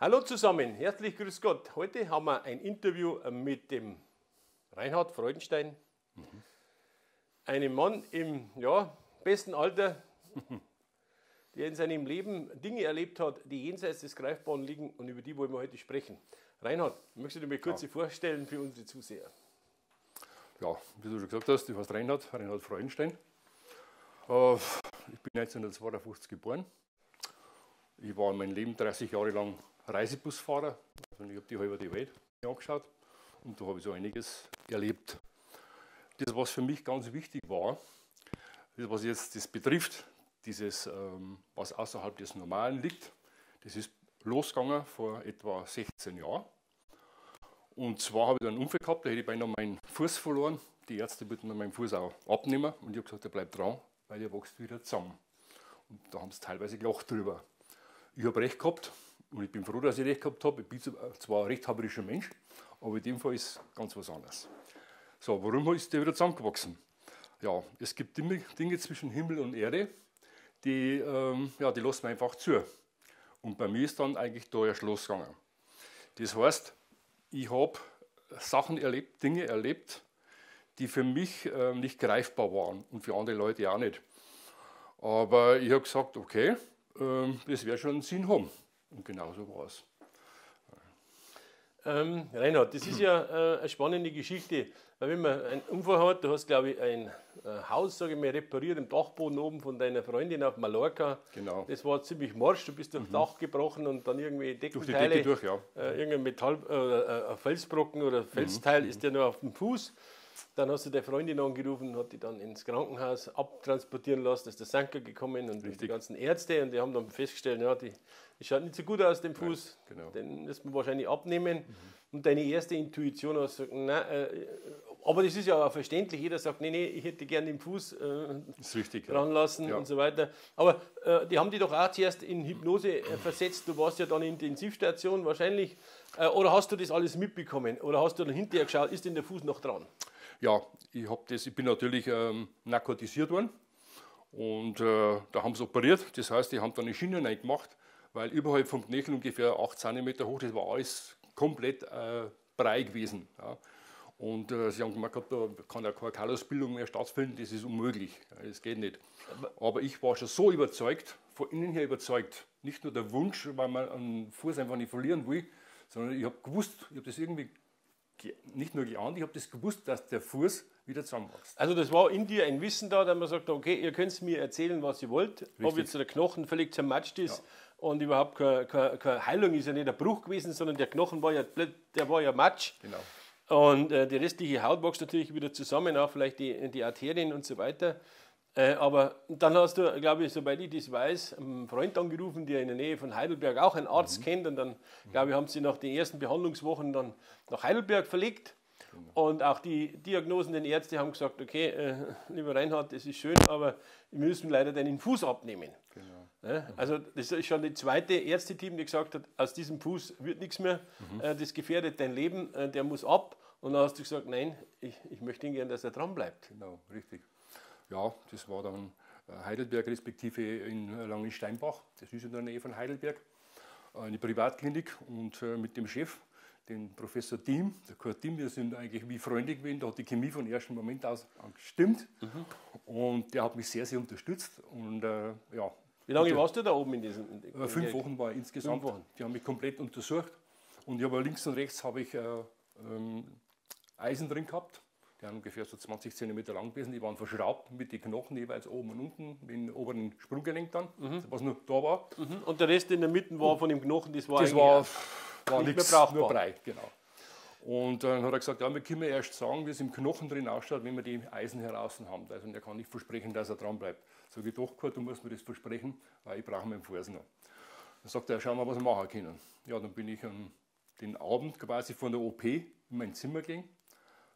Hallo zusammen, herzlich grüß Gott. Heute haben wir ein Interview mit dem Reinhard Freudenstein, mhm. einem Mann im ja, besten Alter, der in seinem Leben Dinge erlebt hat, die jenseits des Greifbaren liegen und über die wollen wir heute sprechen. Reinhard, möchtest du dir mal kurz ja. vorstellen für unsere Zuseher? Ja, wie du schon gesagt hast, ich heiße Reinhard, Reinhard Freudenstein. Äh, ich bin 1952 geboren. Ich war mein Leben 30 Jahre lang Reisebusfahrer. Also ich habe die halbe Welt angeschaut und da habe ich so einiges erlebt. Das, was für mich ganz wichtig war, das, was jetzt das betrifft, dieses, ähm, was außerhalb des Normalen liegt, das ist losgegangen vor etwa 16 Jahren. Und zwar habe ich einen Unfall gehabt, da hätte ich beinahe meinen Fuß verloren. Die Ärzte wollten mir meinen Fuß auch abnehmen und ich habe gesagt, der bleibt dran, weil der wächst wieder zusammen. Und da haben sie teilweise gelacht drüber. Ich habe recht gehabt und ich bin froh, dass ich recht gehabt habe. Ich bin zwar ein rechthaberischer Mensch, aber in dem Fall ist ganz was anderes. So, warum ist der wieder zusammengewachsen? Ja, es gibt Dinge zwischen Himmel und Erde, die, ähm, ja, die lassen einfach zu. Und bei mir ist dann eigentlich da ein Schluss gegangen. Das heißt, ich habe Sachen erlebt, Dinge erlebt, die für mich äh, nicht greifbar waren und für andere Leute auch nicht. Aber ich habe gesagt, okay, äh, das wäre schon einen Sinn haben. Und genauso war es. Ähm, Reinhard, das ist ja äh, eine spannende Geschichte. Weil wenn man einen Unfall hat, du hast, glaube ich, ein äh, Haus, sage ich mal, repariert im Dachboden oben von deiner Freundin auf Mallorca. Genau. Das war ziemlich morsch, du bist durchs mhm. Dach gebrochen und dann irgendwie Deckenteile. Durch die Decke durch, ja. Äh, irgendein Metall, äh, Felsbrocken oder Felsteil mhm. ist ja nur auf dem Fuß. Dann hast du der Freundin angerufen, hat die dann ins Krankenhaus abtransportieren lassen, ist der Sanker gekommen und Richtig. die ganzen Ärzte und die haben dann festgestellt, ja, die, die schaut nicht so gut aus, dem Fuß, Nein, genau. den müssen wir wahrscheinlich abnehmen. Mhm. Und deine erste Intuition gesagt, nein, äh, aber das ist ja auch verständlich, jeder sagt, nee, nee, ich hätte gerne den Fuß äh, richtig, dran lassen ja. und so weiter. Aber äh, die haben die doch auch zuerst in Hypnose äh, versetzt, du warst ja dann in Intensivstation wahrscheinlich. Äh, oder hast du das alles mitbekommen? Oder hast du dann hinterher geschaut, ist denn der Fuß noch dran? Ja, ich, das, ich bin natürlich ähm, narkotisiert worden und äh, da haben sie operiert. Das heißt, die haben dann eine Schiene reingemacht, weil überhalb vom Knöchel ungefähr 8 cm hoch, das war alles komplett äh, brei gewesen. Ja. Und äh, sie haben gemerkt, da kann ja keine Kalausbildung mehr stattfinden, das ist unmöglich, ja, das geht nicht. Aber ich war schon so überzeugt, von innen her überzeugt, nicht nur der Wunsch, weil man einen Fuß einfach nicht verlieren will, sondern ich habe gewusst, ich habe das irgendwie nicht nur geahnt, ich habe das gewusst, dass der Fuß wieder zusammenwächst. Also das war in dir ein Wissen da, dass man sagt, okay, ihr könnt mir erzählen, was ihr wollt, Richtig. ob jetzt der Knochen völlig zermatscht ist ja. Und überhaupt keine, keine, keine, Heilung ist ja nicht ein Bruch gewesen, sondern der Knochen war ja, der war ja Matsch. Genau. Und äh, die restliche Haut wächst natürlich wieder zusammen, auch vielleicht die, die Arterien und so weiter. Äh, aber dann hast du, glaube ich, soweit ich das weiß, einen Freund angerufen, der in der Nähe von Heidelberg auch einen Arzt mhm. kennt. Und dann, glaube ich, haben sie nach den ersten Behandlungswochen dann nach Heidelberg verlegt. Genau. Und auch die Diagnosen, den Ärzte haben gesagt, okay, äh, lieber Reinhard, das ist schön, aber wir müssen leider deinen Fuß abnehmen. Genau. Also das ist schon das zweite Ärzteteam, die gesagt hat, aus diesem Fuß wird nichts mehr, mhm. äh, das gefährdet dein Leben, äh, der muss ab. Und dann hast du gesagt, nein, ich, ich möchte ihn gerne, dass er dran bleibt. Genau, richtig ja, das war dann äh, Heidelberg respektive in Langensteinbach, das ist in der Nähe von Heidelberg, eine Privatklinik und mit dem Chef, den Professor Diem, der Kurt Diem, wir sind eigentlich wie Freunde gewesen, da hat die Chemie von ersten Moment aus gestimmt mhm. und der hat mich sehr, sehr unterstützt und äh, ja. Wie lange warst du da oben in diesem? In äh, fünf Wochen war insgesamt. Wochen. Die haben mich komplett untersucht und ich habe links und rechts habe ich äh, ähm, Eisen drin gehabt die haben ungefähr so 20 cm lang gewesen, die waren verschraubt mit den Knochen jeweils oben und unten, mit dem oberen Sprunggelenk dann, mhm. was nur da war. Mhm. Und der Rest in der Mitte war von dem Knochen, das war, das war, war nicht nichts, mehr brauchbar. nur breit, genau. Und dann hat er gesagt, ja, wir können erst sagen, wie es im Knochen drin ausschaut, wenn wir die Eisen heraus haben. Also er kann nicht versprechen, dass er dran bleibt. Sag ich, doch, Kurt, du musst mir das versprechen, weil ich brauche meinen noch. Dann sagt er, schauen wir, was wir machen können. Ja, dann bin ich an den Abend quasi von der OP in mein Zimmer gegangen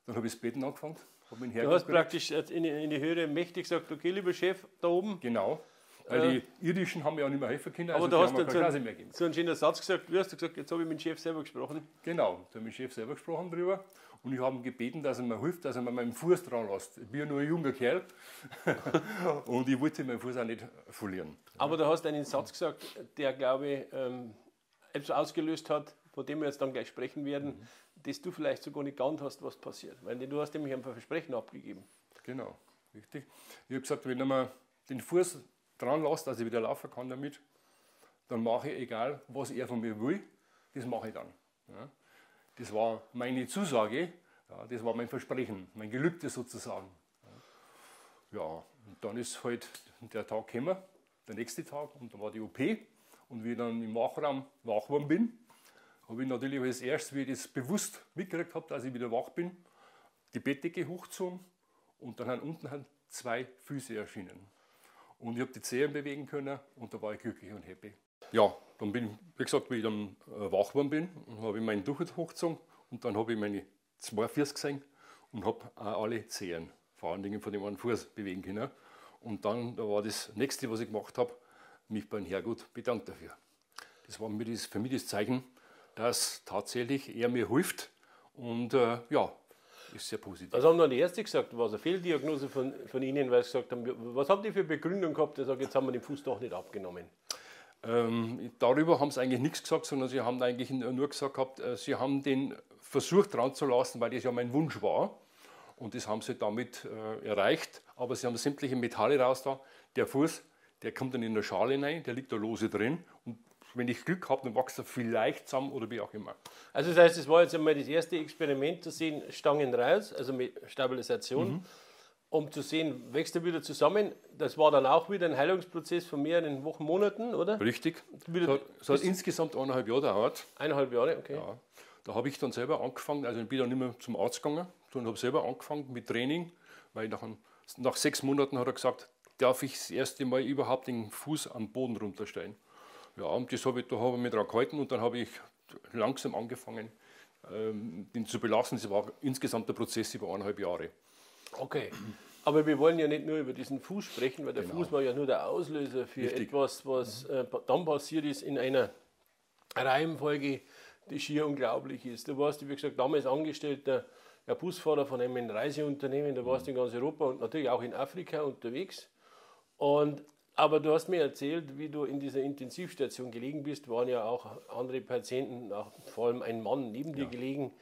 dann habe ich das Beten angefangen. du hast praktisch in die, in die höhere Mächte gesagt, okay, lieber Chef, da oben. Genau. Weil äh, die Irdischen haben auch nicht mehr helfen können. Also aber da hast du so, ein, so einen schönen Satz gesagt, du hast gesagt, jetzt habe ich mit dem Chef selber gesprochen. Genau, da habe ich mit dem Chef selber gesprochen drüber. Und ich habe ihn gebeten, dass er mir hilft, dass er mir meinen Fuß dran lässt. Ich bin ja nur ein junger Kerl. und ich wollte meinen Fuß auch nicht verlieren. Aber du hast einen Satz gesagt, der, glaube ich, ähm, etwas ausgelöst hat, von dem wir jetzt dann gleich sprechen werden, mhm. das du vielleicht sogar nicht geahnt hast, was passiert. Weil du hast nämlich ein Versprechen abgegeben. Genau, richtig. Ich habe gesagt, wenn man den Fuß dran lässt, dass ich wieder laufen kann damit, dann mache ich, egal was er von mir will, das mache ich dann. Ja. Das war meine Zusage, ja, das war mein Versprechen, mein Gelübde sozusagen. Ja, und dann ist halt der Tag gekommen, der nächste Tag, und dann war die OP. Und wie ich dann im Wachraum wach geworden bin, habe ich natürlich als erstes, wie ich das bewusst mitgekriegt habe, dass ich wieder wach bin, die Bettdecke hochgezogen und dann haben unten haben zwei Füße erschienen. Und ich habe die Zehen bewegen können und da war ich glücklich und happy. Ja, dann bin ich, wie gesagt, wie ich dann äh, wach geworden bin, habe ich meinen Tuch hochgezogen und dann habe ich meine zwei Füße gesehen und habe auch alle Zehen, vor allen Dingen von dem einen Fuß, bewegen können. Und dann da war das nächste, was ich gemacht habe, mich beim Herrgott bedankt dafür. Das war mir das, für mich das Zeichen, dass tatsächlich er mir hilft und äh, ja, ist sehr positiv. Was haben dann die Ärzte gesagt? War es eine Fehldiagnose von, von Ihnen, weil sie gesagt haben, was haben die für Begründung gehabt, der sagt, jetzt haben wir den Fuß doch nicht abgenommen? Ähm, darüber haben sie eigentlich nichts gesagt, sondern sie haben eigentlich nur gesagt gehabt, äh, sie haben den Versuch dran zu lassen, weil das ja mein Wunsch war. Und das haben sie damit äh, erreicht. Aber sie haben sämtliche Metalle raus da. Der Fuß, der kommt dann in der Schale rein, der liegt da lose drin. Und wenn ich Glück habe, dann wächst er vielleicht zusammen oder wie auch immer. Also das heißt, es war jetzt einmal das erste Experiment zu sehen, Stangen raus, also mit Stabilisation. Mhm um zu sehen, wächst er wieder zusammen. Das war dann auch wieder ein Heilungsprozess von mehreren Wochen, Monaten, oder? Richtig. Wieder so, so hat insgesamt eineinhalb Jahre gedauert. Eineinhalb Jahre, okay. Ja. Da habe ich dann selber angefangen, also ich bin dann nicht mehr zum Arzt gegangen, sondern habe selber angefangen mit Training, weil nach, nach sechs Monaten hat er gesagt, darf ich das erste Mal überhaupt den Fuß am Boden runterstellen. Ja, und das habe ich, da habe ich mich dran gehalten und dann habe ich langsam angefangen, ähm, den zu belassen. Das war insgesamt der Prozess über eineinhalb Jahre. Okay. Aber wir wollen ja nicht nur über diesen Fuß sprechen, weil der genau. Fuß war ja nur der Auslöser für Richtig. etwas, was äh, dann passiert ist in einer Reihenfolge, die schier unglaublich ist. Du warst, wie gesagt, damals angestellter ja, Busfahrer von einem Reiseunternehmen, da warst du in ganz Europa und natürlich auch in Afrika unterwegs. Und, aber du hast mir erzählt, wie du in dieser Intensivstation gelegen bist, waren ja auch andere Patienten, auch vor allem ein Mann neben ja. dir gelegen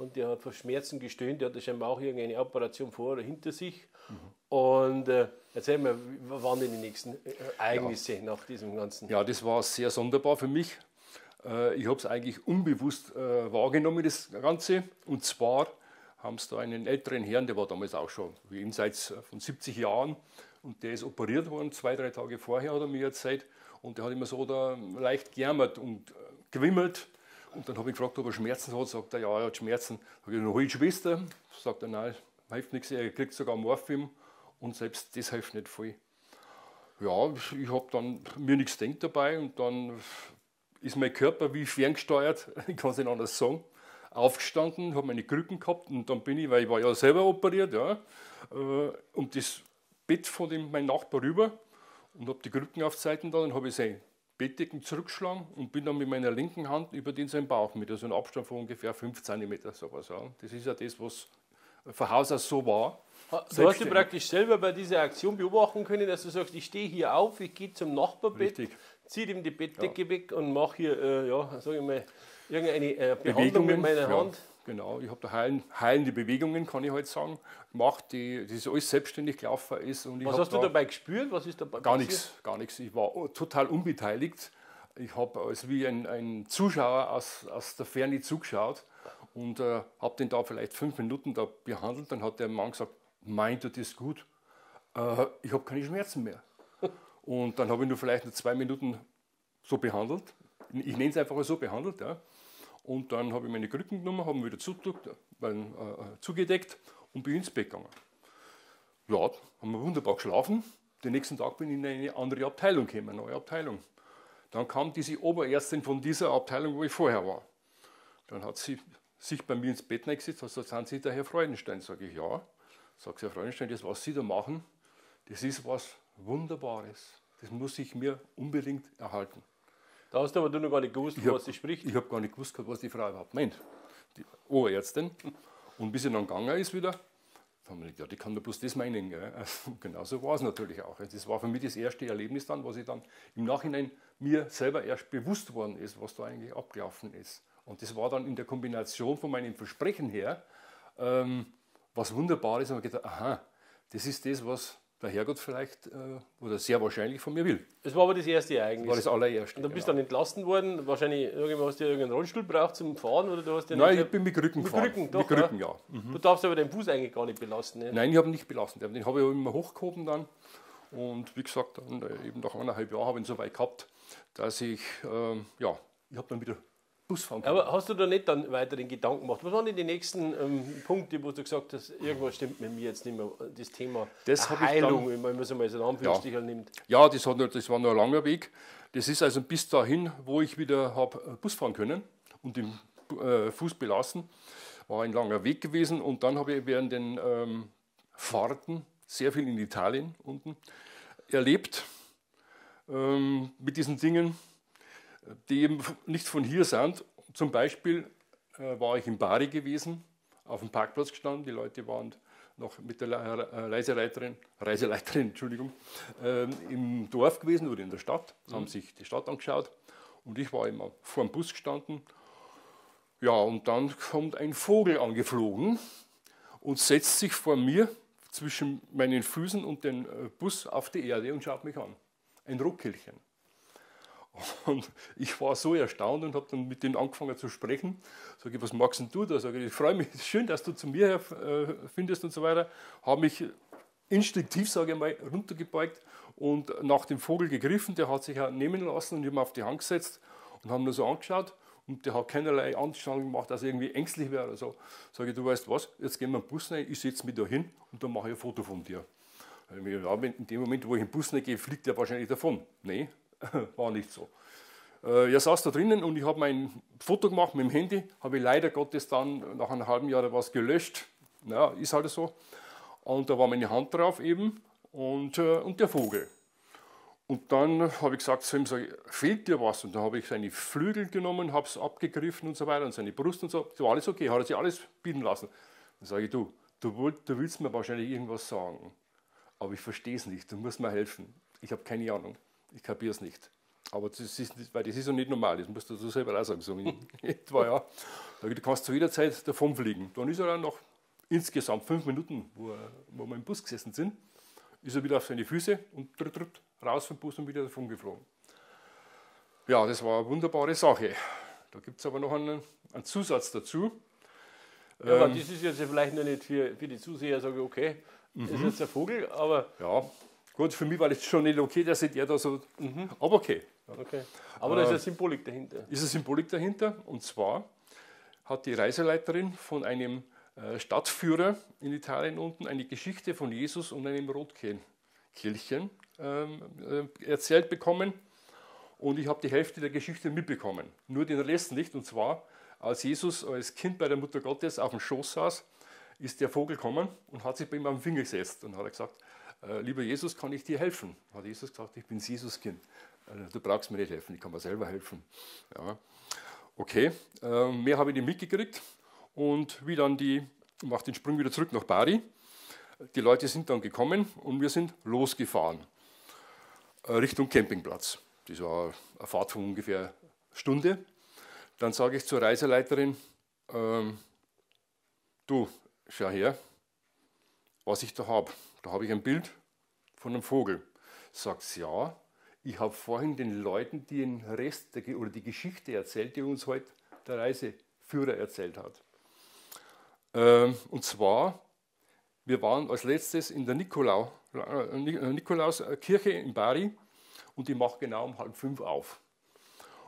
und der hat vor Schmerzen gestöhnt, der hatte scheinbar auch irgendeine Operation vor oder hinter sich. Mhm. Und äh, erzähl mir, was waren denn die nächsten äh, Ereignisse ja. nach diesem Ganzen? Ja, das war sehr sonderbar für mich. Äh, ich habe es eigentlich unbewusst äh, wahrgenommen, das Ganze. Und zwar haben sie da einen älteren Herrn, der war damals auch schon jenseits von 70 Jahren. Und der ist operiert worden, zwei, drei Tage vorher hat er mir erzählt. Und der hat immer so da leicht gejammert und gewimmelt. Und dann habe ich gefragt, ob er Schmerzen hat. Sagt er, ja, er hat Schmerzen. Habe ich noch Schwester. Sagt er, nein, hilft nichts. Er kriegt sogar Morphium und selbst das hilft nicht viel. Ja, ich habe dann mir nichts gedacht dabei und dann ist mein Körper wie ferngesteuert, ich kann es nicht anders sagen, aufgestanden, habe meine Krücken gehabt und dann bin ich, weil ich war ja selber operiert, ja, äh, um das Bett von dem, meinem Nachbar rüber und habe die Krücken da und habe ich sein Bettdecken zurückgeschlagen und bin dann mit meiner linken Hand über den seinen Bauch mit, also einem Abstand von ungefähr 5 cm. Sowas, ja. Das ist ja das, was von Haus aus so war. Du hast du praktisch selber bei dieser Aktion beobachten können, dass du sagst, ich stehe hier auf, ich gehe zum Nachbarbett, ziehe ihm die Bettdecke ja. weg und mache hier, äh, ja, sage ich mal, irgendeine äh, Behandlung mit meiner Hand. Ja. Genau, ich habe da heilen, heilende Bewegungen, kann ich halt sagen, gemacht, die, das alles selbstständig gelaufen ist. Und Was hast du dabei gespürt? Was ist dabei Gar nichts, gar nichts. Ich war total unbeteiligt. Ich habe als wie ein, ein, Zuschauer aus, aus der Ferne zugeschaut und äh, habe den da vielleicht fünf Minuten da behandelt. Dann hat der Mann gesagt, meint er das gut? Äh, ich habe keine Schmerzen mehr. und dann habe ich nur vielleicht nur zwei Minuten so behandelt. Ich nenne es einfach so behandelt. Ja. Und dann habe ich meine Krücken genommen, habe wieder zugedeckt, äh, äh, zugedeckt und bin ins Bett gegangen. Ja, haben wir wunderbar geschlafen. Den nächsten Tag bin ich in eine andere Abteilung gekommen, eine neue Abteilung. Dann kam diese Oberärztin von dieser Abteilung, wo ich vorher war. Dann hat sie sich bei mir ins Bett gesetzt und gesagt, sind Sie der Herr Freudenstein? Sage ich, ja. Sagt Herr Freudenstein, das, was Sie da machen, das ist was Wunderbares. Das muss ich mir unbedingt erhalten. Da hast du aber du noch gar nicht gewusst, was sie spricht. Ich habe gar nicht gewusst, was die Frau überhaupt meint. Die Oberärztin. Und bis sie dann gegangen ist wieder, haben wir gedacht, ja, die kann nur bloß das meinen. Gell? Also, genau so war es natürlich auch. Das war für mich das erste Erlebnis dann, was ich dann im Nachhinein mir selber erst bewusst worden ist, was da eigentlich abgelaufen ist. Und das war dann in der Kombination von meinem Versprechen her ähm, was Wunderbares. Und ich gedacht, aha, das ist das, was der Herrgott vielleicht äh, oder sehr wahrscheinlich von mir will. Das war aber das erste Ereignis. Das war das allererste. Und du bist genau. dann entlassen worden. Wahrscheinlich hast du irgendeinen Rollstuhl braucht zum Fahren oder du hast Nein, ich bin mit Rücken mit gefahren. Rücken, doch, mit Rücken, ja. Mhm. Du darfst aber deinen Fuß eigentlich gar nicht belasten. Ne? Nein, ich habe ihn nicht belassen. Den habe ich immer hochgehoben dann. Und wie gesagt, dann äh, eben nach eineinhalb Jahren habe ich ihn so weit gehabt, dass ich, ähm, ja, ich habe dann wieder Bus fahren können. Aber hast du da nicht dann weiter den Gedanken gemacht? Was waren denn die nächsten ähm, Punkte, wo du gesagt hast, irgendwas stimmt mit mir jetzt nicht mehr, das Thema das Heilung, dann, wenn man es einmal so Anführungsstrichen ja. nimmt? Ja, das, hat, das war nur ein langer Weg. Das ist also bis dahin, wo ich wieder habe äh, Bus fahren können und den äh, Fuß belassen. War ein langer Weg gewesen und dann habe ich während den ähm, Fahrten sehr viel in Italien unten erlebt ähm, mit diesen Dingen die eben nicht von hier sind. Zum Beispiel äh, war ich in Bari gewesen, auf dem Parkplatz gestanden, die Leute waren noch mit der Reiseleiterin, Reiseleiterin Entschuldigung, äh, im Dorf gewesen oder in der Stadt, mhm. haben sich die Stadt angeschaut und ich war immer vor dem Bus gestanden. Ja, und dann kommt ein Vogel angeflogen und setzt sich vor mir zwischen meinen Füßen und dem äh, Bus auf die Erde und schaut mich an. Ein Ruckelchen. Und ich war so erstaunt und habe dann mit denen angefangen zu sprechen. Sage ich, was magst du da? Sage ich, ich freue mich, schön, dass du zu mir äh, findest und so weiter. Habe mich instinktiv, sage ich mal, runtergebeugt und nach dem Vogel gegriffen. Der hat sich auch nehmen lassen und ich habe auf die Hand gesetzt und haben nur so angeschaut. Und der hat keinerlei Anstrengung gemacht, dass er irgendwie ängstlich wäre oder so. Sage ich, du weißt was, jetzt gehen wir in den Bus rein, ich setze mich da hin und dann mache ich ein Foto von dir. In dem Moment, wo ich in den Bus gehe, fliegt er wahrscheinlich davon. Nein, war nicht so. Äh, er saß da drinnen und ich habe mein Foto gemacht mit dem Handy, habe ich leider Gottes dann nach einem halben Jahr was gelöscht. Naja, ist halt so. Und da war meine Hand drauf eben und, äh, und der Vogel. Und dann habe ich gesagt zu ihm, sag, fehlt dir was? Und dann habe ich seine Flügel genommen, habe es abgegriffen und so weiter und seine Brust und so. So, alles okay, hat er sich alles bieten lassen. Dann sage ich, du, du, du willst mir wahrscheinlich irgendwas sagen, aber ich verstehe es nicht, du musst mir helfen. Ich habe keine Ahnung. Ich kapiere es nicht. Aber das ist, weil das ist ja nicht normal, das musst du selber auch sagen. So in etwa, ja. Du kannst zu jeder Zeit davon fliegen. Dann ist er dann nach insgesamt fünf Minuten, wo, wo wir im Bus gesessen sind, ist er wieder auf seine Füße und tritt, tritt, raus vom Bus und wieder davon geflogen. Ja, das war eine wunderbare Sache. Da gibt es aber noch einen, einen, Zusatz dazu. Ja, aber ähm, das ist jetzt vielleicht noch nicht für, für die Zuseher, sage ich, okay, das ist mhm. jetzt ein Vogel, aber. Ja, Gut, für mich war das schon nicht okay, dass ich der da so. Mhm. Aber okay. okay. Aber da ist eine Symbolik dahinter. Ist eine Symbolik dahinter. Und zwar hat die Reiseleiterin von einem äh, Stadtführer in Italien unten eine Geschichte von Jesus und einem Rotkehlchen ähm, äh, erzählt bekommen. Und ich habe die Hälfte der Geschichte mitbekommen. Nur den Rest nicht. Und zwar, als Jesus als Kind bei der Mutter Gottes auf dem Schoß saß, ist der Vogel gekommen und hat sich bei ihm am Finger gesetzt und hat gesagt, äh, lieber Jesus, kann ich dir helfen? Hat Jesus gesagt, ich bin Jesuskind. Äh, du brauchst mir nicht helfen, ich kann mir selber helfen. Ja. Okay, äh, mehr habe ich nicht mitgekriegt. Und wie dann die, ich mache den Sprung wieder zurück nach Bari. Die Leute sind dann gekommen und wir sind losgefahren Richtung Campingplatz. Das war eine Fahrt von ungefähr einer Stunde. Dann sage ich zur Reiseleiterin, ähm, du, schau her, was ich da habe. Da habe ich ein Bild von einem Vogel. Sagt ja, ich habe vorhin den Leuten den Rest der, oder die Geschichte erzählt, die uns heute der Reiseführer erzählt hat. Ähm, und zwar, wir waren als letztes in der Nikolau, äh, Nikolauskirche in Bari und die macht genau um halb fünf auf.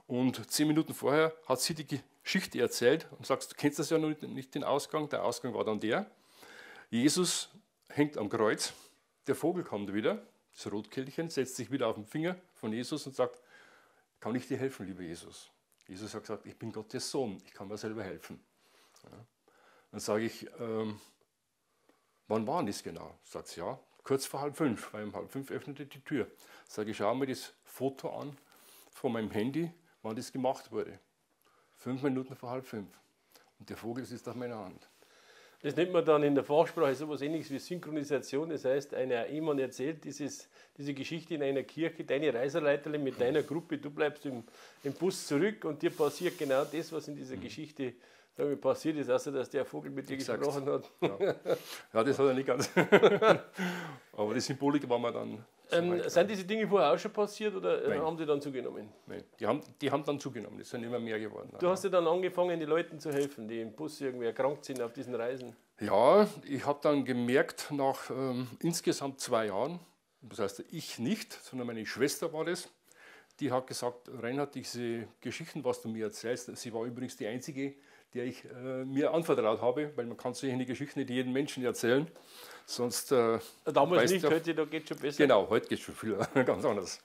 Und zehn Minuten vorher hat sie die Geschichte erzählt und sagt, du kennst das ja noch nicht, den Ausgang. Der Ausgang war dann der. Jesus hängt am Kreuz, der Vogel kommt wieder, das Rotkehlchen, setzt sich wieder auf den Finger von Jesus und sagt, kann ich dir helfen, lieber Jesus? Jesus hat gesagt, ich bin Gottes Sohn, ich kann mir selber helfen. Ja. Dann sage ich, ähm, wann war das genau? Sagt sie, ja, kurz vor halb fünf, weil um halb fünf öffnete die Tür. Sage ich, schau mir das Foto an von meinem Handy, wann das gemacht wurde. Fünf Minuten vor halb fünf. Und der Vogel sitzt auf meiner Hand. Das nennt man dann in der Fachsprache sowas ähnliches wie Synchronisation. Das heißt, einer jemand erzählt dieses, diese Geschichte in einer Kirche, deine Reiserleiterin mit deiner Gruppe, du bleibst im, im Bus zurück und dir passiert genau das, was in dieser mhm. Geschichte sagen passiert ist, außer dass der Vogel mit dir Exakt. gesprochen hat. Ja. ja. das hat er nicht ganz. Aber die Symbolik war mir dann. Ähm, sind diese Dinge vorher auch schon passiert oder äh, Nein. haben die dann zugenommen? Nein, die haben, die haben dann zugenommen, es sind immer mehr geworden. Du hast ja dann angefangen, den Leuten zu helfen, die im Bus irgendwie erkrankt sind auf diesen Reisen. Ja, ich habe dann gemerkt, nach ähm, insgesamt zwei Jahren, das heißt ich nicht, sondern meine Schwester war das, die hat gesagt, Reinhard, diese Geschichten, was du mir erzählst, sie war übrigens die einzige, der ich äh, mir anvertraut habe, weil man kann solche Geschichten nicht jedem Menschen erzählen. Sonst, äh, Damals nicht, heute da geht schon besser. Genau, heute geht es schon viel ganz anders.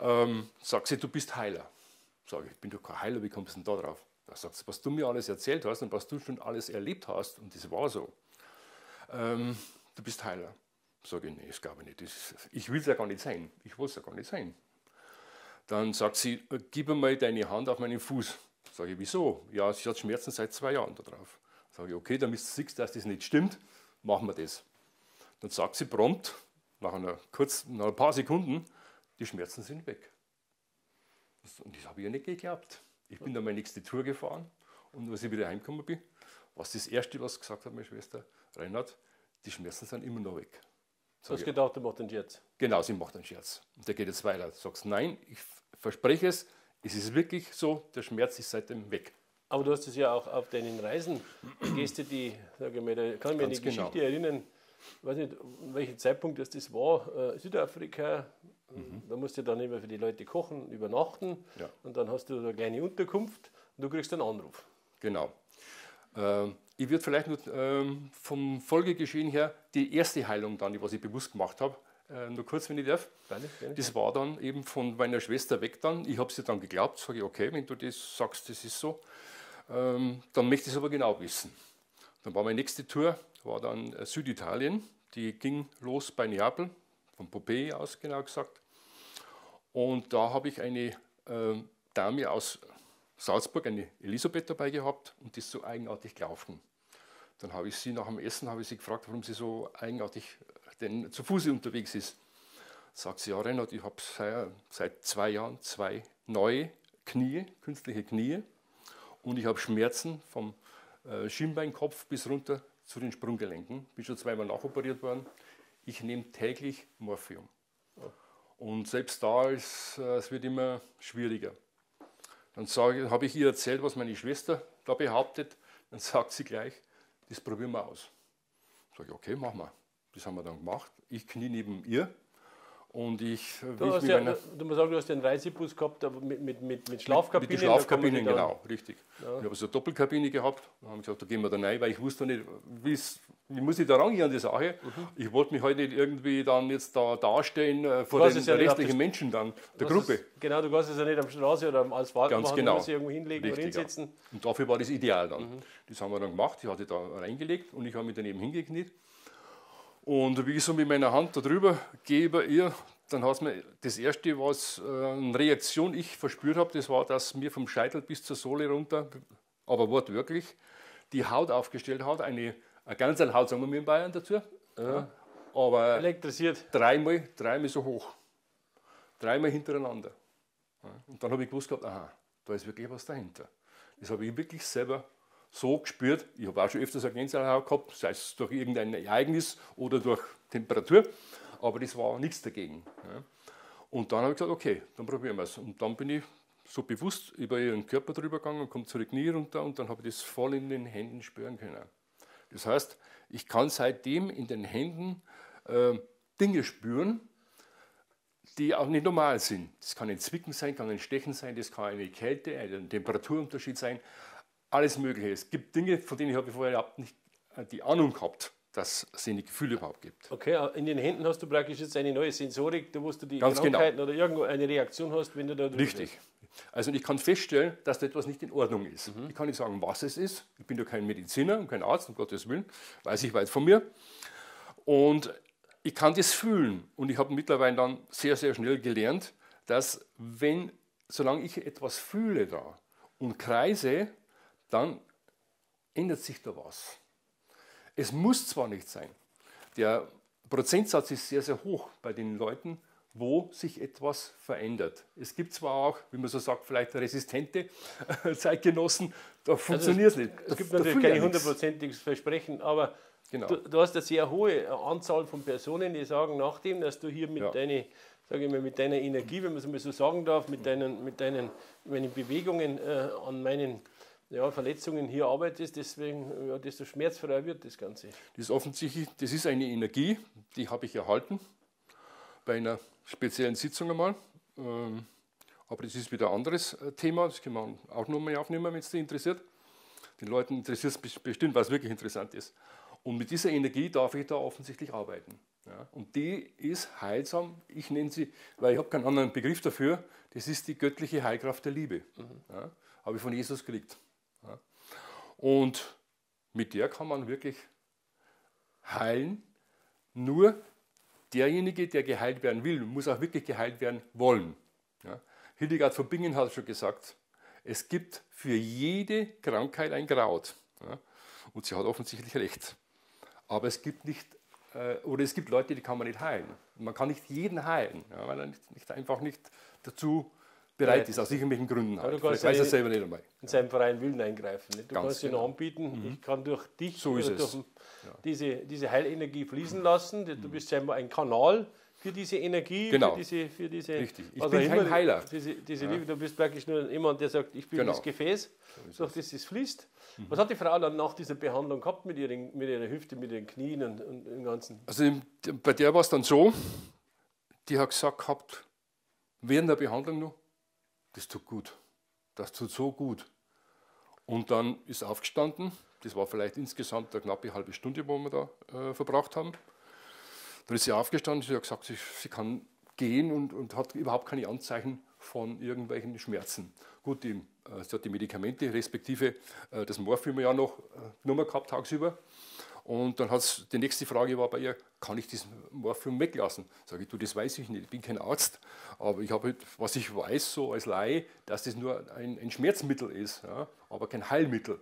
Ähm, sagt sie, du bist Heiler. Sag ich, ich bin doch kein Heiler, wie kommst du denn da drauf? Da sagt sie, was du mir alles erzählt hast und was du schon alles erlebt hast, und das war so, ähm, du bist Heiler. Sage ich, nee, das glaube ich nicht. Das, ich will es ja gar nicht sein. Ich will es ja gar nicht sein. Dann sagt sie, gib mir mal deine Hand auf meinen Fuß. Sage ich, wieso? Ja, sie hat Schmerzen seit zwei Jahren darauf. Sage ich, okay, damit du siehst, dass das nicht stimmt, machen wir das. Dann sagt sie prompt, nach, einer kurz, nach ein paar Sekunden, die Schmerzen sind weg. Und das habe ich ja nicht geglaubt. Ich bin dann meine nächste Tour gefahren und als ich wieder heimgekommen bin, was das Erste, was gesagt hat meine Schwester, Reinhard, die Schmerzen sind immer noch weg. du hast gedacht, du machst einen Scherz. Genau, sie macht einen Scherz. Und der geht jetzt weiter. Du sagst, nein, ich verspreche es, es ist wirklich so, der Schmerz ist seitdem weg. Aber du hast es ja auch auf deinen Reisen, gehst du die, sage ich mal, da kann ich mich an die genau. Geschichte erinnern, ich weiß nicht, welcher Zeitpunkt das, das war, äh, Südafrika, mhm. da musst du dann immer für die Leute kochen, übernachten ja. und dann hast du eine kleine Unterkunft und du kriegst einen Anruf. Genau. Ähm, ich würde vielleicht nur ähm, vom Folgegeschehen her die erste Heilung dann, die was ich bewusst gemacht habe, äh, nur kurz, wenn ich darf. Gerne, gerne. Das war dann eben von meiner Schwester weg dann. Ich habe sie dann geglaubt, sage ich, okay, wenn du das sagst, das ist so, ähm, dann möchte ich es aber genau wissen. Dann war meine nächste Tour, war dann äh, Süditalien. Die ging los bei Neapel, von Pompeji aus genau gesagt. Und da habe ich eine äh, Dame aus Salzburg, eine Elisabeth dabei gehabt und die ist so eigenartig gelaufen. Dann habe ich sie nach dem Essen habe ich sie gefragt, warum sie so eigenartig denn zu Fuße unterwegs ist. Sagt sie, ja Reinhard, ich habe seit zwei Jahren zwei neue Knie, künstliche Knie und ich habe Schmerzen vom äh, Schienbeinkopf bis runter zu den Sprunggelenken. Bin schon zweimal nachoperiert worden. Ich nehme täglich Morphium. Und selbst da ist äh, es wird immer schwieriger. Dann habe ich ihr erzählt, was meine Schwester da behauptet. Dann sagt sie gleich, das probieren wir aus. Sage ich, okay, machen wir. Das haben wir dann gemacht. Ich knie neben ihr und ich. Du, hast ja, du musst sagen, du hast einen Reisebus gehabt, aber mit, mit, mit, mit Schlafkabinen. Mit den Schlafkabinen, genau, richtig. Ja. Ich habe so eine Doppelkabine gehabt. Dann haben gesagt, da gehen wir da rein, weil ich wusste nicht, wie muss ich da rangehen an die Sache. Mhm. Ich wollte mich heute halt nicht irgendwie dann jetzt da darstellen äh, vor den ja restlichen Menschen dann, der Gruppe. Es, genau, du kannst es ja nicht am Straße oder am Asphalt Ganz machen, genau. du musst irgendwo hinlegen Richtig, oder hinsetzen. Ja. Und dafür war das ideal dann. Mhm. Das haben wir dann gemacht, ich hatte da reingelegt und ich habe mich daneben hingekniet. Und wie ich so mit meiner Hand da drüber gehe bei ihr, dann hat mir das erste, was äh, eine Reaktion ich verspürt habe, das war, dass mir vom Scheitel bis zur Sohle runter, aber wortwörtlich, die Haut aufgestellt hat, eine, eine ganz eine Haut, sagen wir in Bayern dazu, ja, aber elektrisiert. Dreimal, dreimal so hoch, dreimal hintereinander. Und dann habe ich gewusst gehabt, aha, da ist wirklich was dahinter. Das habe ich wirklich selber so gespürt. Ich habe auch schon öfters eine Gänsehaut gehabt, sei es durch irgendein Ereignis oder durch Temperatur, aber das war nichts dagegen. Und dann habe ich gesagt, okay, dann probieren wir es. Und dann bin ich so bewusst über ihren Körper drüber gegangen und komme zu den Knie runter und dann habe ich das voll in den Händen spüren können. Das heißt, ich kann seitdem in den Händen äh, Dinge spüren, die auch nicht normal sind. Das kann ein Zwicken sein, kann ein Stechen sein, das kann eine Kälte, ein Temperaturunterschied sein alles Mögliche. Es gibt Dinge, von denen ich habe vorher überhaupt nicht äh, die Ahnung gehabt, dass es eine Gefühle überhaupt gibt. Okay, äh, in den Händen hast du praktisch jetzt eine neue Sensorik, da wo du die Ganz genau. Krankheiten genau. oder irgendwo eine Reaktion hast, wenn du da Richtig. Bist. Also ich kann feststellen, dass da etwas nicht in Ordnung ist. Mhm. Ich kann nicht sagen, was es ist. Ich bin ja kein Mediziner und kein Arzt, um Gottes Willen, weiß ich weit von mir. Und ich kann das fühlen. Und ich habe mittlerweile dann sehr, sehr schnell gelernt, dass wenn, solange ich etwas fühle da und kreise, dann ändert sich da was. Es muss zwar nicht sein. Der Prozentsatz ist sehr, sehr hoch bei den Leuten, wo sich etwas verändert. Es gibt zwar auch, wie man so sagt, vielleicht resistente Zeitgenossen, da also funktioniert es nicht. Es gibt natürlich kein hundertprozentiges Versprechen, aber genau. du, du, hast eine sehr hohe Anzahl von Personen, die sagen, nachdem, dass du hier mit, ja. deine, sage ich mal, mit deiner Energie, wenn man es mal so sagen darf, mit deinen, mit deinen, meinen Bewegungen äh, an meinen ja, Verletzungen hier arbeitest, deswegen, ja, desto schmerzfreier wird das Ganze. Das ist offensichtlich, das ist eine Energie, die habe ich erhalten bei einer speziellen Sitzung einmal. Ähm, aber das ist wieder ein anderes äh, Thema, das können wir auch nochmal aufnehmen, wenn es dich interessiert. Den Leuten interessiert es bestimmt, was wirklich interessant ist. Und mit dieser Energie darf ich da offensichtlich arbeiten. Ja, und die ist heilsam, ich nenne sie, weil ich habe keinen anderen Begriff dafür, das ist die göttliche Heilkraft der Liebe. Mhm. Ja, habe ich von Jesus gekriegt. Und mit der kann man wirklich heilen, nur derjenige, der geheilt werden will, muss auch wirklich geheilt werden wollen. Hildegard von Bingen hat schon gesagt, es gibt für jede Krankheit ein Kraut. Und sie hat offensichtlich recht. Aber es gibt nicht, äh, oder es gibt Leute, die kann man nicht heilen. Man kann nicht jeden heilen, weil er nicht, nicht einfach nicht dazu bereit ist, aus irgendwelchen Gründen. Halt. du kannst weiß er selber nicht einmal. in seinen freien Willen eingreifen. Du Ganz kannst genau. ihn anbieten, mhm. ich kann durch dich so durch ja. diese, diese Heilenergie fließen lassen. Du mhm. bist scheinbar ein Kanal für diese Energie, genau. für diese, für diese Richtig. Ich bin kein Heiler. Diese, diese ja. Liebe, du bist praktisch nur jemand, der sagt, ich bin genau. das Gefäß, so durch das es fließt. Mhm. Was hat die Frau dann nach dieser Behandlung gehabt mit, ihren, mit ihrer Hüfte, mit ihren Knien und, und dem Ganzen? Also bei der war es dann so, die hat gesagt gehabt, während der Behandlung noch, das tut gut. Das tut so gut. Und dann ist aufgestanden, das war vielleicht insgesamt eine knappe halbe Stunde, wo wir da äh, verbracht haben. Dann ist sie aufgestanden, sie hat gesagt, sie, sie kann gehen und, und, hat überhaupt keine Anzeichen von irgendwelchen Schmerzen. Gut, die, äh, sie hat die Medikamente, respektive äh, das Morphium ja noch äh, genommen gehabt tagsüber. Und dann hat die nächste Frage war bei ihr, kann ich das Morphium weglassen? Sage ich, du, das weiß ich nicht, ich bin kein Arzt, aber ich habe, halt, was ich weiß, so als Laie, dass das nur ein, ein Schmerzmittel ist, ja, aber kein Heilmittel.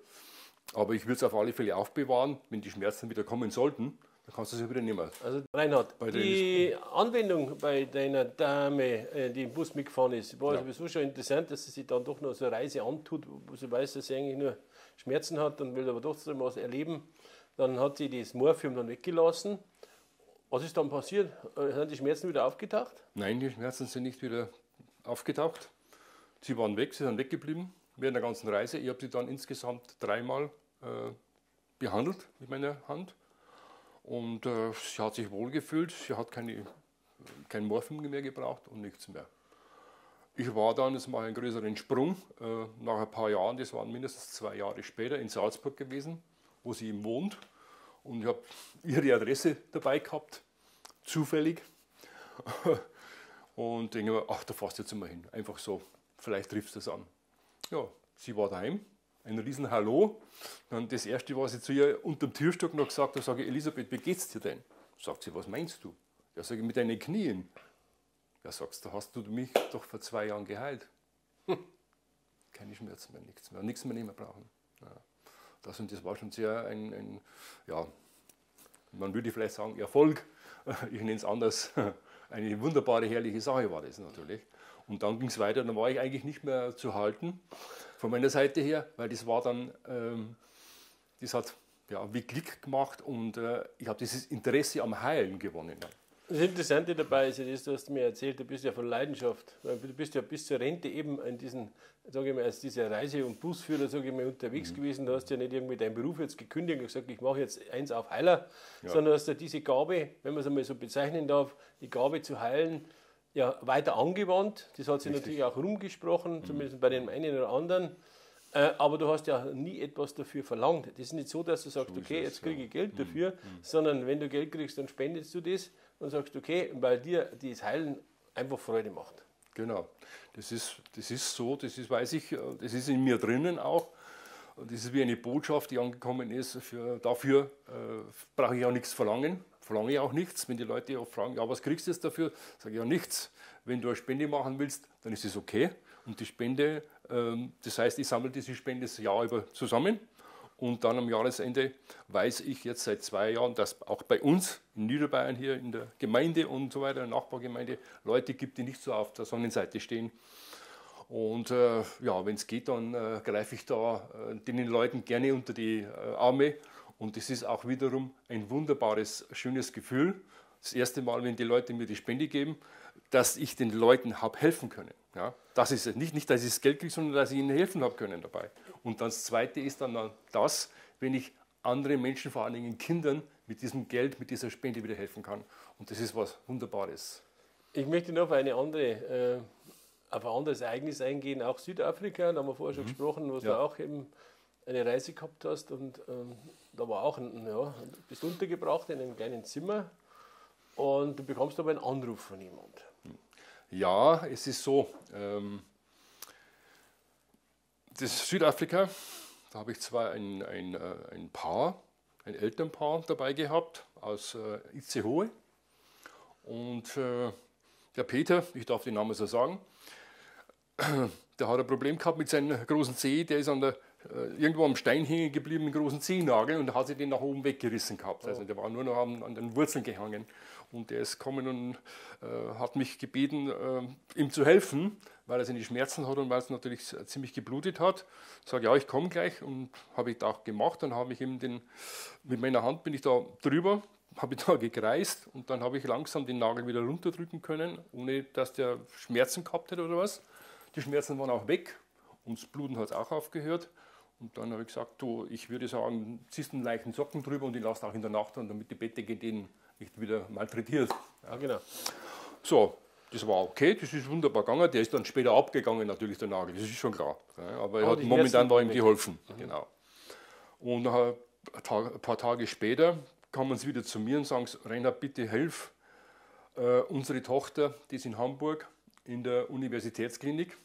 Aber ich würde es auf alle Fälle aufbewahren, wenn die Schmerzen wieder kommen sollten, dann kannst du es ja wieder nehmen. Also Reinhard, die Anwendung bei deiner Dame, äh, die im Bus mitgefahren ist, war ja. sowieso schon interessant, dass sie sich dann doch noch so eine Reise antut, wo sie weiß, dass sie eigentlich nur Schmerzen hat und will aber trotzdem was erleben. Dann hat sie das Morphium dann weggelassen. Was ist dann passiert? Äh, sind die Schmerzen wieder aufgetaucht? Nein, die Schmerzen sind nicht wieder aufgetaucht. Sie waren weg, sie sind weggeblieben während der ganzen Reise. Ich habe sie dann insgesamt dreimal äh, behandelt mit meiner Hand. Und äh, sie hat sich wohlgefühlt, sie hat keine, kein Morphium mehr gebraucht und nichts mehr. Ich war dann, das war ein größeren Sprung, äh, nach ein paar Jahren, das waren mindestens zwei Jahre später, in Salzburg gewesen wo sie eben wohnt. Und ich habe ihre Adresse dabei gehabt, zufällig. Und denke mir, ach, da fährst du jetzt mal hin. Einfach so, vielleicht triffst du es an. Ja, sie war daheim, ein riesen Hallo. Dann das Erste, was ich zu ihr unter dem Türstock noch gesagt habe, sage ich, Elisabeth, wie geht's dir denn? Sagt sie, was meinst du? Ja, sage ich, mit deinen Knien. Ja, sagst du, hast du mich doch vor zwei Jahren geheilt. Hm. Keine Schmerzen mehr, nichts mehr, nichts mehr nehmen brauchen. Ja das und das war schon sehr ein, ein ja, man würde vielleicht sagen Erfolg, ich nenne es anders, eine wunderbare, herrliche Sache war das natürlich. Und dann ging es weiter, dann war ich eigentlich nicht mehr zu halten von meiner Seite her, weil das war dann, ähm, das hat ja, wie Klick gemacht und äh, ich habe dieses Interesse am Heilen gewonnen. Das Interessante dabei ist ja das, du hast mir erzählt, du bist ja von Leidenschaft. Du bist ja bis zur Rente eben in diesen, sage ich mal, als dieser Reise- und Busführer, sage ich mal, unterwegs mhm. gewesen. Du hast ja nicht irgendwie deinen Beruf jetzt gekündigt und gesagt, ich mache jetzt eins auf Heiler, ja. sondern hast ja diese Gabe, wenn man es einmal so bezeichnen darf, die Gabe zu heilen, ja, weiter angewandt. Das hat sich Richtig. natürlich auch rumgesprochen, mhm. zumindest bei dem einen oder anderen. Äh, aber du hast ja nie etwas dafür verlangt. Das ist nicht so, dass du sagst, so okay, jetzt kriege ich Geld mhm. dafür, mhm. sondern wenn du Geld kriegst, dann spendest du das und sagst, okay, weil dir das Heilen einfach Freude macht. Genau, das ist, das ist so, das ist, weiß ich, das ist in mir drinnen auch. Und das ist wie eine Botschaft, die angekommen ist. Für, dafür äh, brauche ich auch nichts verlangen, verlange ich auch nichts. Wenn die Leute auch fragen, ja, was kriegst du jetzt dafür? Sage ich ja nichts. Wenn du eine Spende machen willst, dann ist es okay. Und die Spende, ähm, das heißt, ich sammle diese Spende das Jahr über zusammen Und dann am Jahresende weiß ich jetzt seit zwei Jahren, dass auch bei uns in Niederbayern hier in der Gemeinde und so weiter, Nachbargemeinde, Leute gibt, die nicht so auf der Sonnenseite stehen. Und äh, ja, wenn es geht, dann äh, greife ich da äh, den Leuten gerne unter die äh, Arme. Und es ist auch wiederum ein wunderbares, schönes Gefühl. Das erste Mal, wenn die Leute mir die Spende geben, dass ich den Leuten habe helfen können. Ja, das ist es. Nicht, nicht, dass ich das Geld kriege, sondern dass ich ihnen helfen habe können dabei. Und das Zweite ist dann das, wenn ich anderen Menschen, vor allen Dingen Kindern, mit diesem Geld, mit dieser Spende wieder helfen kann. Und das ist was Wunderbares. Ich möchte noch auf, eine andere, äh, auf ein anderes Ereignis eingehen, auch Südafrika, da haben wir vorher schon mhm. gesprochen, wo ja. du auch eben eine Reise gehabt hast und ähm, da war auch ein, ja, bist untergebracht in einem kleinen Zimmer und du bekommst aber einen Anruf von jemand. Ja, es ist so, ähm, das Südafrika, da habe ich zwar ein, ein, äh, ein Paar, ein Elternpaar dabei gehabt aus äh, Itzehoe. Und äh, der Peter, ich darf den Namen so sagen, der hat ein Problem gehabt mit seinem großen Zeh, der ist an der, irgendwo am Stein hängen geblieben, einen großen Zehennagel und hat sich den nach oben weggerissen gehabt. Also der war nur noch an, an den Wurzeln gehangen. Und der ist gekommen und äh, hat mich gebeten, äh, ihm zu helfen, weil er seine Schmerzen hat und weil es natürlich ziemlich geblutet hat. Ich sage, ja, ich komme gleich und habe ich auch gemacht. Dann habe ich ihm den, mit meiner Hand bin ich da drüber, habe ich da gekreist und dann habe ich langsam den Nagel wieder runterdrücken können, ohne dass der Schmerzen gehabt hätte oder was. Die Schmerzen waren auch weg und das Bluten hat auch aufgehört. Und dann habe ich gesagt, du, ich würde sagen, ziehst einen leichten Socken drüber und ich lasse auch in der Nacht dann, damit die Bettdecke den nicht wieder malträtiert. Ja, genau. So, das war okay, das ist wunderbar gegangen. Der ist dann später abgegangen, natürlich der Nagel, das ist schon klar. Aber er hat momentan war ihm geholfen. Mhm. Genau. Und ein paar Tage später kommen sie wieder zu mir und sagen, Reinhard, bitte hilf. Äh, unsere Tochter, die ist in Hamburg in der Universitätsklinik.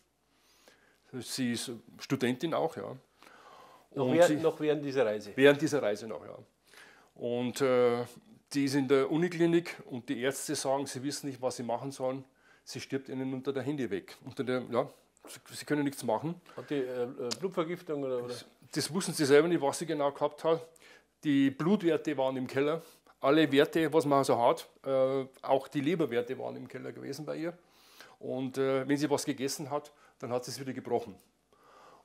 Sie ist Studentin auch, ja. Noch während, noch während dieser Reise? Während dieser Reise noch, ja. Und äh, die ist in der Uniklinik und die Ärzte sagen, sie wissen nicht, was sie machen sollen. Sie stirbt ihnen unter der Hände weg. Unter der, ja, sie können nichts machen. Hat die äh, äh, Blutvergiftung oder, oder? Das, das, wussten sie selber nicht, was sie genau gehabt hat. Die Blutwerte waren im Keller. Alle Werte, was man so hat, äh, auch die Leberwerte waren im Keller gewesen bei ihr. Und äh, wenn sie was gegessen hat, dann hat sie es wieder gebrochen.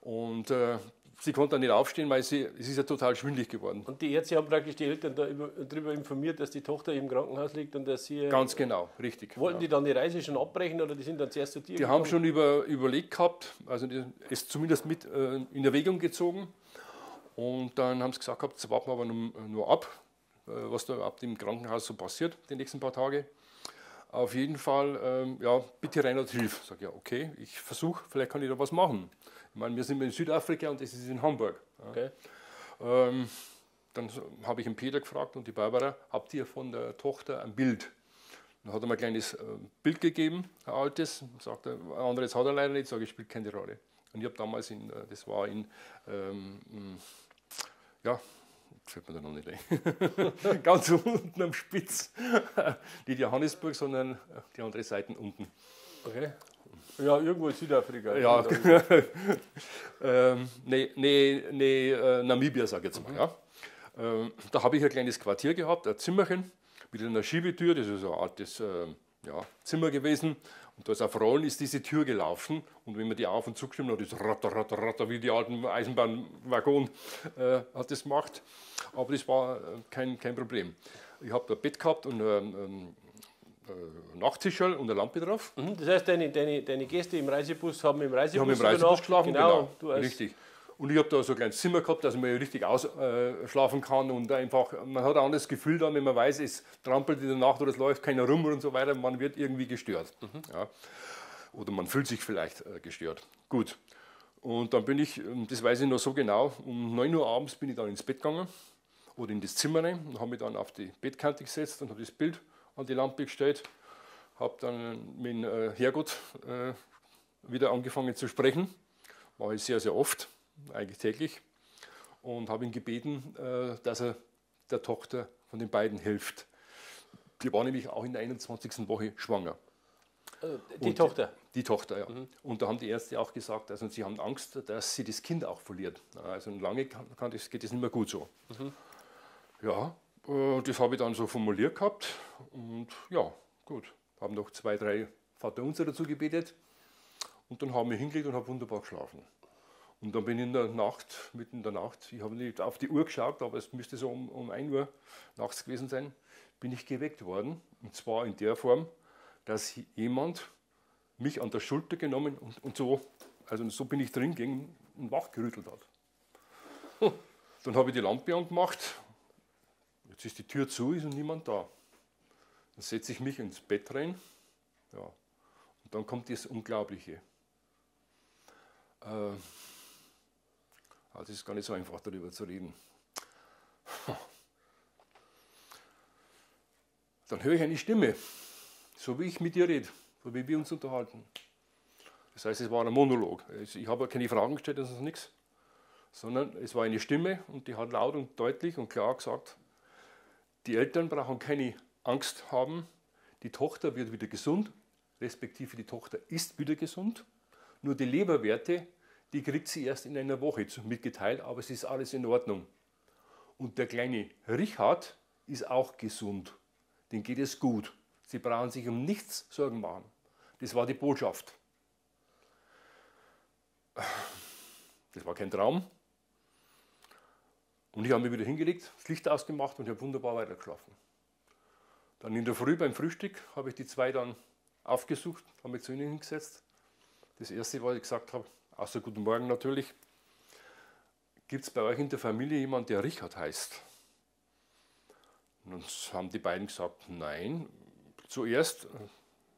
Und äh, sie konnte dann nicht aufstehen, weil sie, es ist ja total schwindlig geworden. Und die Ärzte haben praktisch die Eltern darüber informiert, dass die Tochter im Krankenhaus liegt und dass sie... Ganz genau, richtig. Wollten ja. die dann die Reise schon abbrechen oder die sind dann zuerst zu dir Die gekommen? haben schon über, überlegt gehabt, also es zumindest mit äh, in Erwägung gezogen. Und dann haben sie gesagt gehabt, jetzt warten wir aber nur, nur ab, äh, was da ab dem Krankenhaus so passiert, die nächsten paar Tage. Auf jeden Fall, ähm, ja, bitte Reinhard, hilf. Sag ja, okay, ich versuche, vielleicht kann ich da was machen. Ich meine, wir sind in Südafrika und das ist in Hamburg. Okay. Ähm, dann habe ich den Peter gefragt und die Barbara, habt ihr von der Tochter ein Bild? Dann hat er mir ein kleines äh, Bild gegeben, ein altes. Sagt er, anderes hat er leider nicht, sage ich, spielt keine Rolle. Und ich habe damals, in, äh, das war in, ähm, ja, fällt mir da noch nicht ein, ganz unten am Spitz, nicht Johannesburg, sondern die andere Seite unten. Okay. Ja, irgendwo in Südafrika. Ja, ähm, nee, nee, nee äh, Namibia, sage ich jetzt mal. Mhm. Ja. Ähm, da habe ich ein kleines Quartier gehabt, ein Zimmerchen mit einer Schiebetür, das ist so ein altes äh, ja, Zimmer gewesen. Und da ist auf Rollen ist diese Tür gelaufen und wenn man die auf und zugestimmt hat, ist ratter, ratter, ratter, wie die alten Eisenbahnwaggon äh, hat das gemacht. Aber das war äh, kein, kein Problem. Ich habe da ein Bett gehabt und ähm, äh, Nachttischel und eine Lampe drauf. Mhm, das heißt, deine, deine, deine Gäste im Reisebus haben im Reisebus, haben im Reisebus geschlafen, genau. genau. richtig. Und ich habe da so ein kleines Zimmer gehabt, dass man richtig ausschlafen äh, kann und einfach, man hat ein anderes Gefühl dann, wenn man weiß, es trampelt in der Nacht oder es läuft keiner rum und so weiter, man wird irgendwie gestört. Mhm. Ja. Oder man fühlt sich vielleicht äh, gestört. Gut. Und dann bin ich, ähm, das weiß ich noch so genau, um 9 Uhr abends bin ich dann ins Bett gegangen oder in das Zimmer rein und habe mich dann auf die Bettkante gesetzt und habe das Bild an die Lampe gestellt, habe dann mit dem äh, Herrgott äh, wieder angefangen zu sprechen, mache ich sehr, sehr oft, eigentlich täglich, und habe ihn gebeten, äh, dass er der Tochter von den beiden hilft. Die war nämlich auch in der 21. Woche schwanger. Die und Tochter? Die, die Tochter, ja. Mhm. Und da haben die Ärzte auch gesagt, also sie haben Angst, dass sie das Kind auch verliert. Also lange kann, kann das, geht das nicht mehr gut so. Mhm. Ja, äh, das habe ich dann so formuliert gehabt und ja, gut. Haben noch zwei, drei Vaterunser dazu gebetet und dann haben wir hingelegt und habe wunderbar geschlafen. Und dann bin ich in der Nacht, mitten in der Nacht, ich habe nicht auf die Uhr geschaut, aber es müsste so um, um 1 Uhr nachts gewesen sein, bin ich geweckt worden. Und zwar in der Form, dass jemand mich an der Schulter genommen und, und so, also so bin ich drin gegangen und wachgerüttelt hat. Dann habe ich die Lampe angemacht, jetzt ist die Tür zu, ist niemand da. Dann setze ich mich ins Bett rein, ja, und dann kommt das Unglaubliche. Äh, es ist gar nicht so einfach, darüber zu reden. Dann höre ich eine Stimme, so wie ich mit dir rede, so wie wir uns unterhalten. Das heißt, es war ein Monolog. Ich habe keine Fragen gestellt, das ist nichts, sondern es war eine Stimme und die hat laut und deutlich und klar gesagt, die Eltern brauchen keine Angst haben, die Tochter wird wieder gesund, respektive die Tochter ist wieder gesund, nur die Leberwerte die kriegt sie erst in einer Woche mitgeteilt, aber es ist alles in Ordnung. Und der kleine Richard ist auch gesund. Den geht es gut. Sie brauchen sich um nichts Sorgen machen. Das war die Botschaft. Das war kein Traum. Und ich habe mich wieder hingelegt, das Licht ausgemacht und habe wunderbar weitergeschlafen. Dann in der Früh beim Frühstück habe ich die zwei dann aufgesucht, habe mich zu ihnen hingesetzt. Das erste, was ich gesagt habe, außer Guten Morgen natürlich, gibt es bei euch in der Familie jemanden, der Richard heißt? Und dann haben die beiden gesagt, nein, zuerst äh,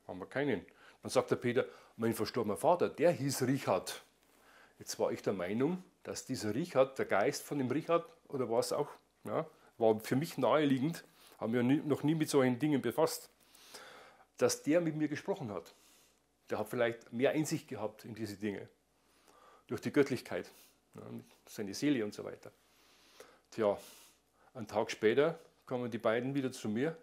haben wir keinen. Dann sagt der Peter, mein verstorbener Vater, der hieß Richard. Jetzt war ich der Meinung, dass dieser Richard, der Geist von dem Richard, oder war es auch, ja, war für mich naheliegend, haben wir noch nie mit solchen Dingen befasst, dass der mit mir gesprochen hat. Der hat vielleicht mehr Einsicht gehabt in diese Dinge durch die Göttlichkeit, seine Seele und so weiter. Tja, einen Tag später kommen die beiden wieder zu mir.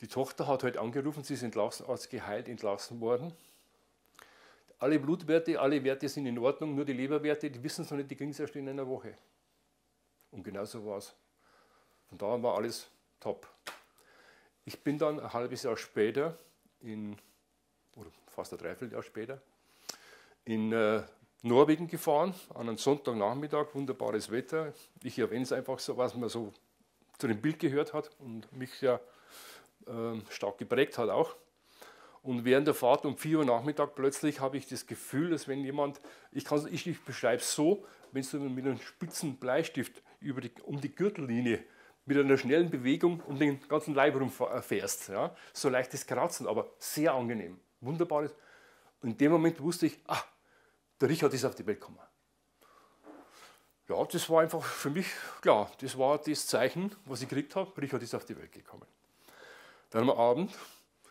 Die Tochter hat heute angerufen, sie ist entlassen, als geheilt entlassen worden. Alle Blutwerte, alle Werte sind in Ordnung, nur die Leberwerte, die wissen es noch nicht, die kriegen es erst in einer Woche. Und genau so war es. Von daher war alles top. Ich bin dann ein halbes Jahr später, in, oder fast ein Dreivierteljahr später, in äh, Norwegen gefahren, an einem Sonntagnachmittag, wunderbares Wetter. Ich erwähne es einfach so, was man so zu dem Bild gehört hat und mich ja äh, stark geprägt hat auch. Und während der Fahrt um 4 Uhr Nachmittag plötzlich habe ich das Gefühl, dass wenn jemand, ich, ich, ich beschreibe es so, wenn du mit einem spitzen Bleistift über die, um die Gürtellinie mit einer schnellen Bewegung um den ganzen Leib rumfährst. Ja? So leichtes Kratzen, aber sehr angenehm. Wunderbares. Und in dem Moment wusste ich, ah, der Richard ist auf die Welt gekommen. Ja, das war einfach für mich klar. Das war das Zeichen, was ich gekriegt habe. Richard ist auf die Welt gekommen. Dann am Abend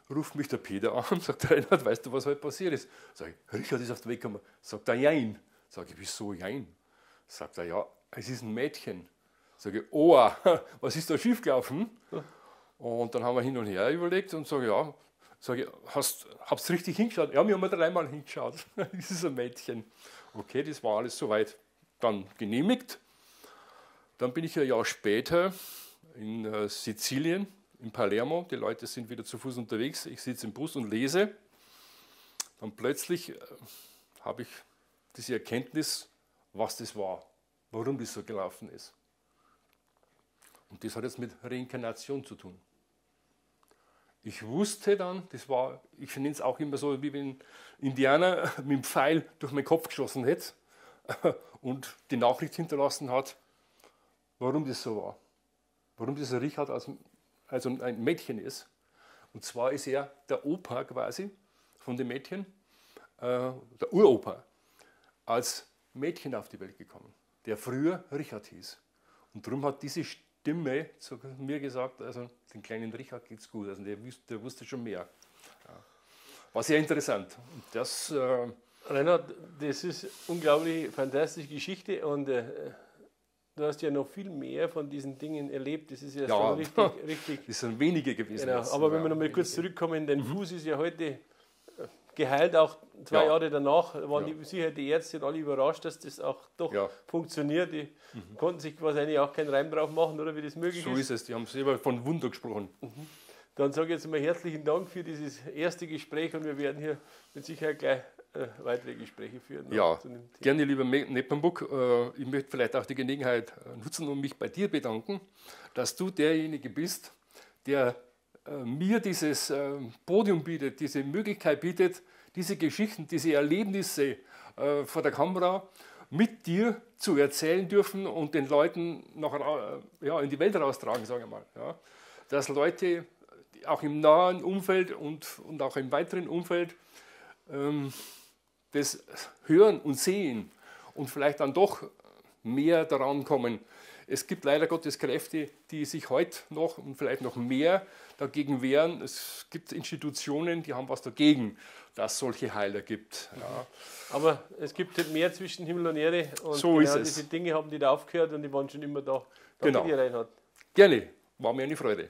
ruft mich der Peter an sagt, Reinhard, weißt du, was heute passiert ist? Sag ich, Richard ist auf die Welt gekommen. Sagt er, Jein. Sag ich, wieso Jein? Sagt er, ja, es ist ein Mädchen. Sag ich, oh, was ist da schiefgelaufen? Und dann haben wir hin und her überlegt und sage, ja, Sage ich, hast, hab's richtig hingeschaut? Ja, wir haben dreimal hingeschaut. das ist ein Mädchen. Okay, das war alles soweit dann genehmigt. Dann bin ich ein Jahr später in äh, Sizilien, in Palermo. Die Leute sind wieder zu Fuß unterwegs. Ich sitze im Bus und lese. Dann plötzlich äh, habe ich diese Erkenntnis, was das war, warum das so gelaufen ist. Und das hat jetzt mit Reinkarnation zu tun. Ich wusste dann, das war, ich nenne es auch immer so, wie wenn ein Indianer mit dem Pfeil durch meinen Kopf geschossen hätte und die Nachricht hinterlassen hat, warum das so war. Warum dieser Richard also, also ein Mädchen ist. Und zwar ist er der Opa quasi von dem Mädchen, äh, der Uropa, als Mädchen auf die Welt gekommen, der früher Richard hieß. Und darum hat diese Stimme zu mir gesagt, also den kleinen Richard geht es gut, also der, der, wusste schon mehr. Ja. War sehr interessant. Das, äh Reinhard, das ist unglaublich fantastische Geschichte und äh, du hast ja noch viel mehr von diesen Dingen erlebt. Das ist ja, ja schon richtig, richtig. Das sind wenige gewesen. Genau. Aber wenn wir noch mal kurz zurückkommen, dein mhm. Fuß ist ja heute geheilt, auch zwei ja. Jahre danach waren ja. die, sicher die Ärzte alle überrascht, dass das auch doch ja. funktioniert. Die mhm. konnten sich wahrscheinlich auch keinen Reim drauf machen, oder wie das möglich so ist. So ist es, die haben selber von Wunder gesprochen. Mhm. Dann sage ich jetzt mal herzlichen Dank für dieses erste Gespräch und wir werden hier mit Sicherheit gleich äh, weitere Gespräche führen. Ja, gerne, lieber Neppenbuck. Äh, ich möchte vielleicht auch die Gelegenheit äh, nutzen und mich bei dir bedanken, dass du derjenige bist, der mir dieses Podium bietet, diese Möglichkeit bietet, diese Geschichten, diese Erlebnisse vor der Kamera mit dir zu erzählen dürfen und den Leuten noch ja, in die Welt raustragen, sagen wir mal. Ja. Dass Leute auch im nahen Umfeld und, und auch im weiteren Umfeld ähm, das Hören und Sehen und vielleicht dann doch mehr daran kommen. Es gibt leider Gottes Kräfte, die sich heute noch und vielleicht noch mehr dagegen wehren. Es gibt Institutionen, die haben was dagegen, dass es solche Heiler gibt. Ja. Aber es gibt halt mehr zwischen Himmel und Erde und so genau diese Dinge haben die da aufgehört und die waren schon immer da. Danke genau. Dir, Reinhard. Gerne, war mir eine Freude.